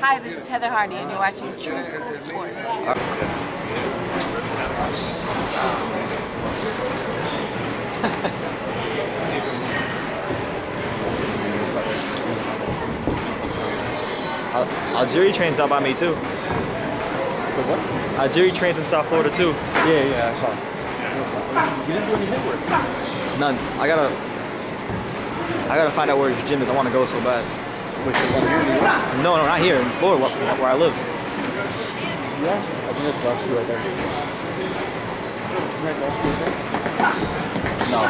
Hi, this is Heather Hardy, and you're watching Tru School Sports. Uh, Al- Algieri trains out by me too. what? Algieri trains in South Florida too. Yeah, yeah, I saw. You didn't do any hit work. None. I gotta. I gotta find out where his gym is. I want to go so bad. Which is one here in New York. No, no, not here in Florida, where, I live. Yeah, I think that's school right there. Right, golf school right there? No.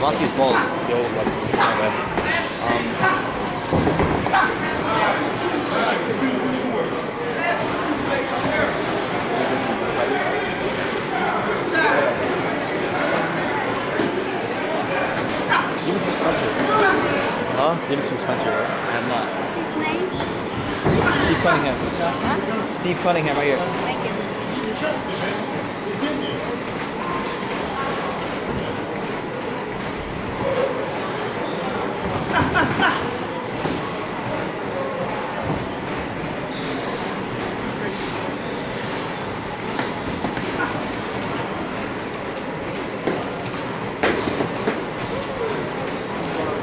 Roski's bald. The old like, my Huh? You haven't seen Spencer, right? I have not. What's his name? Steve Cunningham. Huh? Steve Cunningham, right here. Thank.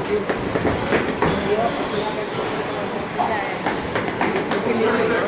Thank you. Thank you.